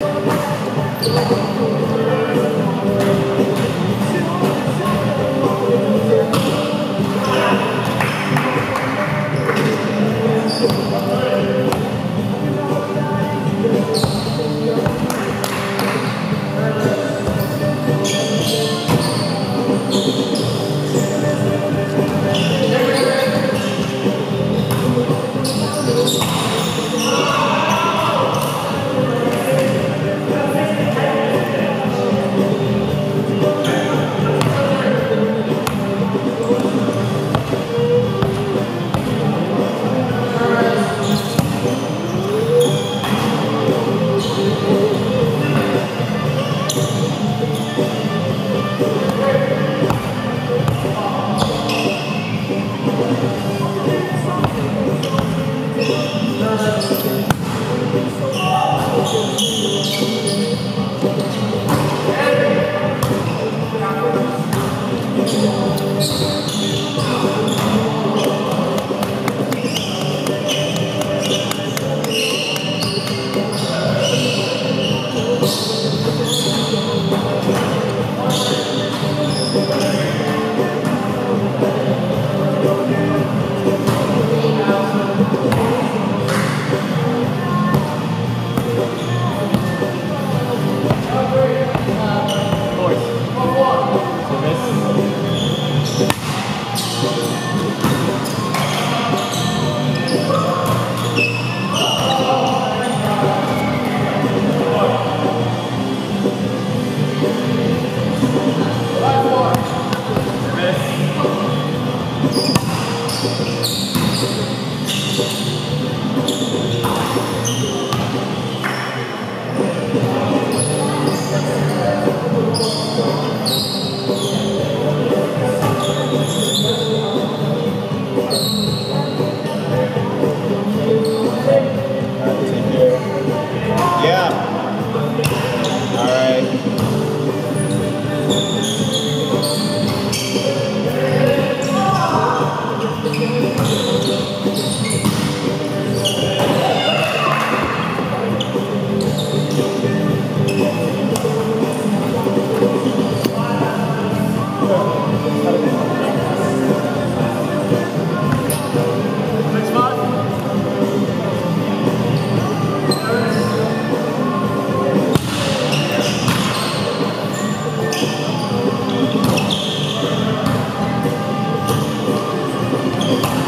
Thank Oh.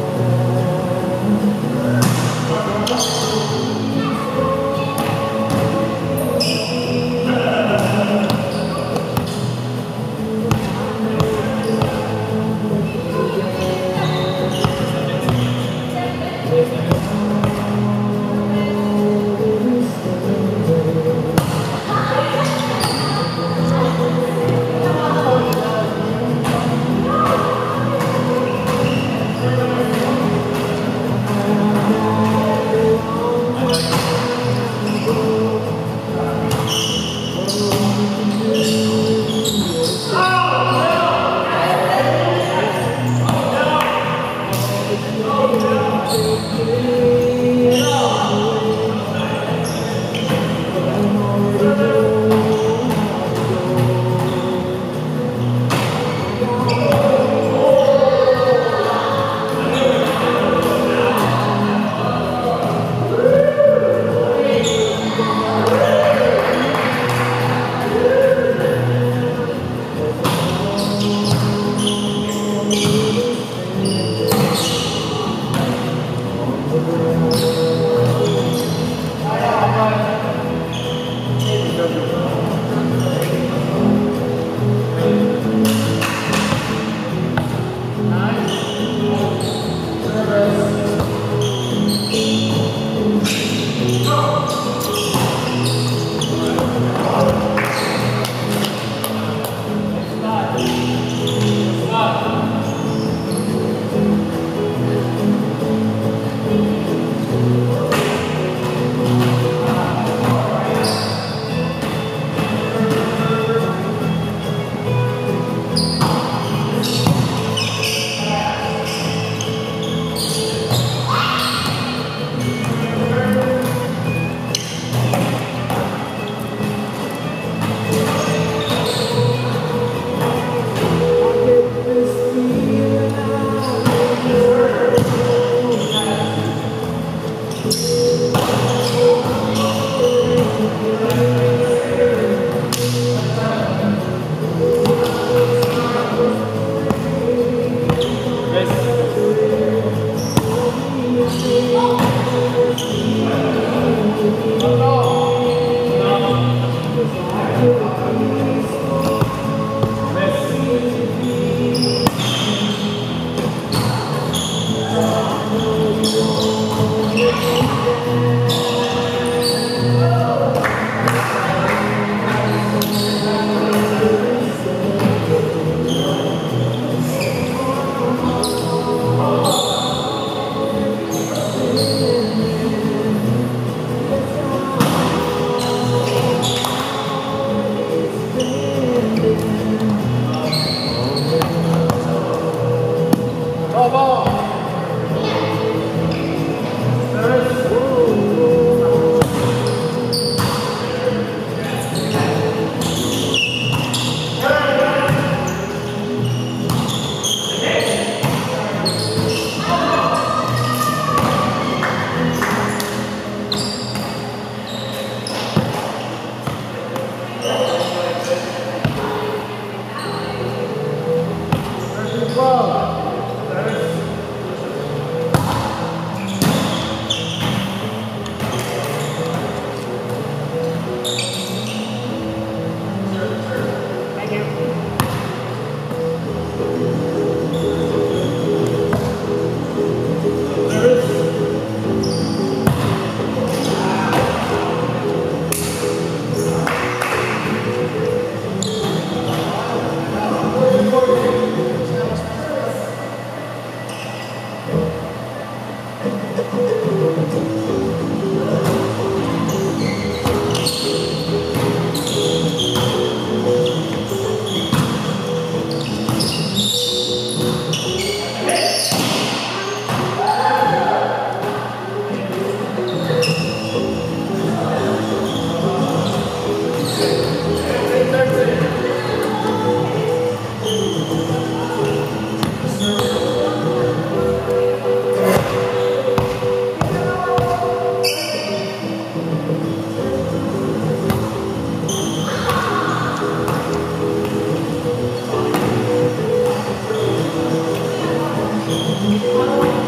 Música